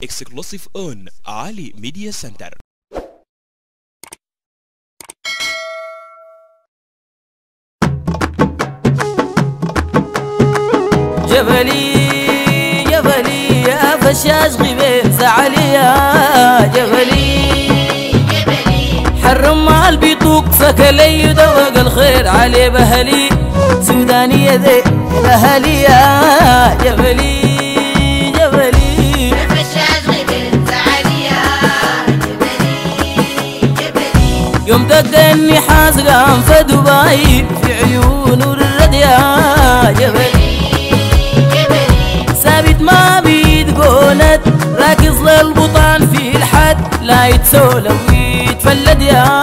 exclusive on Ali Media Center. جبلي جبلي يا فشاش غيبين زعلي يا جبلي حرم مال بيطوق فكلي دوق الخير. علي بهلي سودانية ذي بهلي يا جبلي دقني حازقان في عيون الرد يا جبلي. ثابت ما بيتقولت راكز للبطان في الحد لا يتسولى ويتفلد يا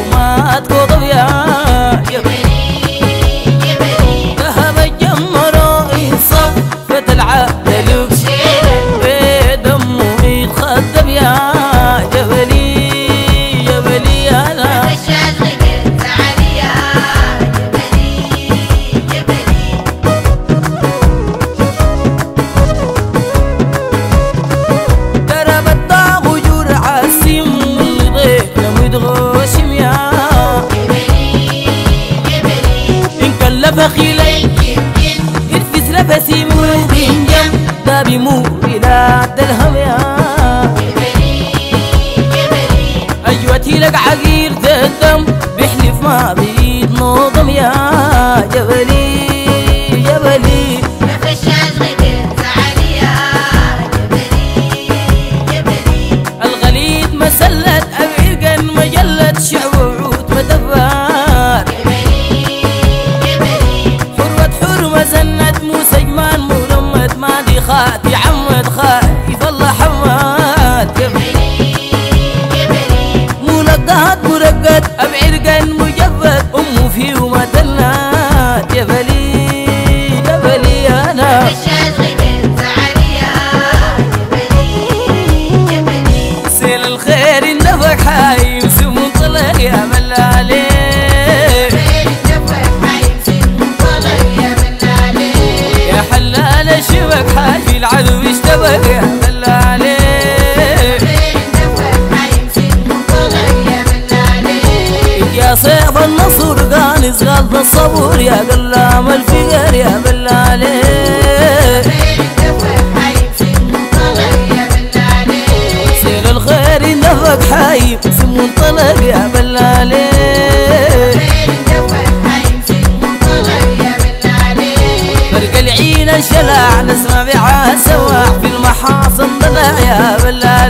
فتلعب دلوب إلى الدرهم يا أيوتي لك عقير الدم بيحلف ما بيد نوضم يا جبلي ملمد ما دي خاتي عمد خايف الله حماد ملقات مرقد أبعرقا غلط الصبور يا قلام الفقر يا بلالي. سيل الخير النفق حي سمو انطلق يا بلالي. فرق العين الشلع نسمع بها سواح في المحاصن ضلع يا بلالي.